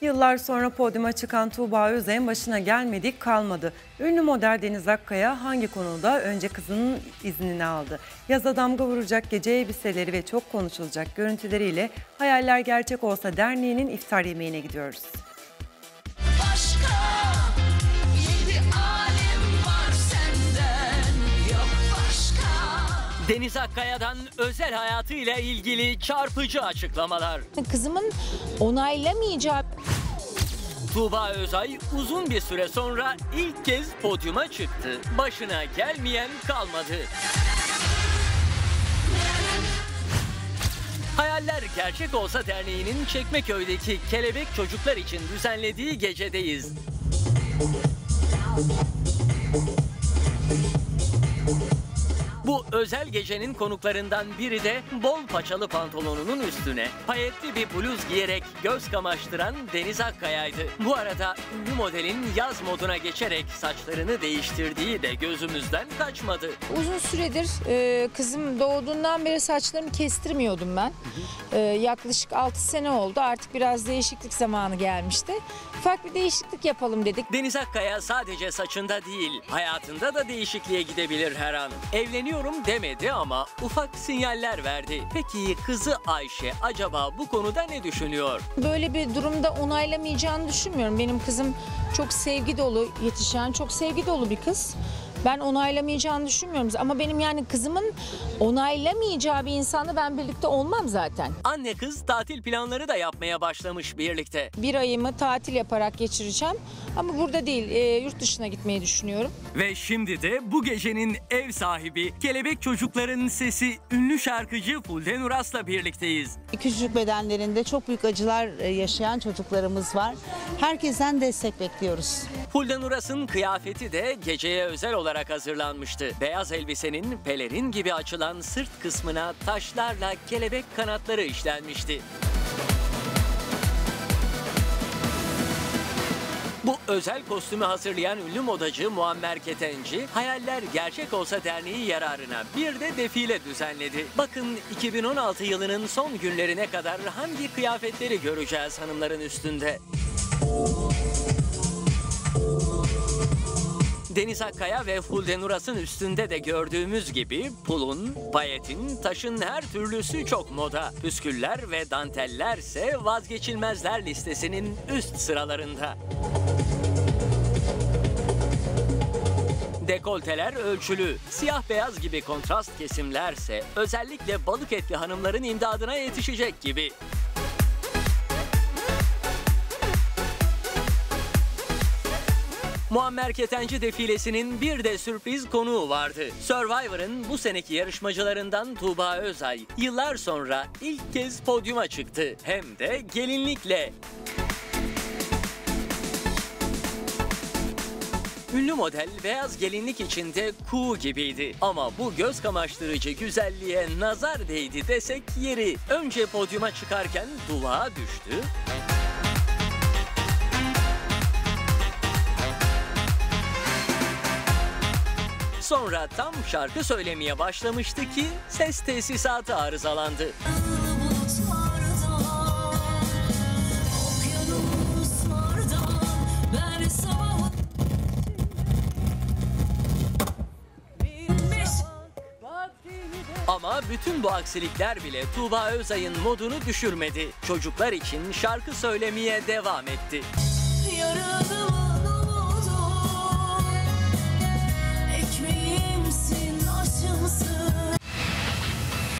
Yıllar sonra podyuma çıkan Tuğba Özay'ın başına gelmedik kalmadı. Ünlü model Deniz Akkaya hangi konuda önce kızının iznini aldı? Yaza damga vuracak gece elbiseleri ve çok konuşulacak görüntüleriyle Hayaller Gerçek Olsa Derneği'nin iftar yemeğine gidiyoruz. başka Yedi alem var senden Yok başka Deniz Akkaya'dan özel hayatıyla ilgili çarpıcı açıklamalar. Kızımın onaylamayacağı Tuğba Özay uzun bir süre sonra ilk kez podyuma çıktı. Başına gelmeyen kalmadı. Hayaller Gerçek Olsa Derneği'nin Çekmeköy'deki kelebek çocuklar için düzenlediği gecedeyiz. Bu özel gecenin konuklarından biri de bol paçalı pantolonunun üstüne payetli bir bluz giyerek göz kamaştıran Deniz Akkaya'ydı. Bu arada ünlü modelin yaz moduna geçerek saçlarını değiştirdiği de gözümüzden kaçmadı. uzun süredir e, kızım doğduğundan beri saçlarımı kestirmiyordum ben. E, yaklaşık 6 sene oldu artık biraz değişiklik zamanı gelmişti. Ufak bir değişiklik yapalım dedik. Deniz Akkaya sadece saçında değil, hayatında da değişikliğe gidebilir her an. Evleniyorum demedi ama ufak sinyaller verdi. Peki kızı Ayşe acaba bu konuda ne düşünüyor? Böyle bir durumda onaylamayacağını düşünmüyorum. Benim kızım çok sevgi dolu yetişen, çok sevgi dolu bir kız. Ben onaylamayacağını düşünmüyorum. Ama benim yani kızımın onaylamayacağı bir insanla ben birlikte olmam zaten. Anne kız tatil planları da yapmaya başlamış birlikte. Bir ayımı tatil yaparak geçireceğim. Ama burada değil, e, yurt dışına gitmeyi düşünüyorum. Ve şimdi de bu gecenin ev sahibi Kelebek Çocukların sesi ünlü şarkıcı Fulden Uras'la birlikteyiz. Küçücük bedenlerinde çok büyük acılar e, yaşayan çocuklarımız var. Herkesten destek bekliyoruz. Fulden Uras'ın kıyafeti de geceye özel olarak hazırlanmıştı. Beyaz elbisenin pelerin gibi açılan sırt kısmına taşlarla kelebek kanatları işlenmişti. Bu özel kostümü hazırlayan ünlü modacı Muammer Ketenci, Hayaller Gerçek Olsa Derneği yararına bir de defile düzenledi. Bakın 2016 yılının son günlerine kadar hangi kıyafetleri göreceğiz hanımların üstünde. Deniz Akkaya ve Fulden Uras'ın üstünde de gördüğümüz gibi pulun, payetin, taşın her türlüsü çok moda. Püsküller ve dantellerse vazgeçilmezler listesinin üst sıralarında. Dekolteler ölçülü, siyah beyaz gibi kontrast kesimlerse özellikle balık etli hanımların imdadına yetişecek gibi. Muammer Ketenci defilesinin bir de sürpriz konuğu vardı. Survivor'ın bu seneki yarışmacılarından Tuğba Özay yıllar sonra ilk kez podyuma çıktı. Hem de gelinlikle. Ünlü model beyaz gelinlik içinde kuğu gibiydi. Ama bu göz kamaştırıcı güzelliğe nazar değdi desek yeri. Önce podyuma çıkarken duvağ'a düştü. Sonra tam şarkı söylemeye başlamıştı ki ses tesisatı arızalandı. Ama bütün bu aksilikler bile Tuğba Özay'ın modunu düşürmedi. Çocuklar için şarkı söylemeye devam etti. Yaralı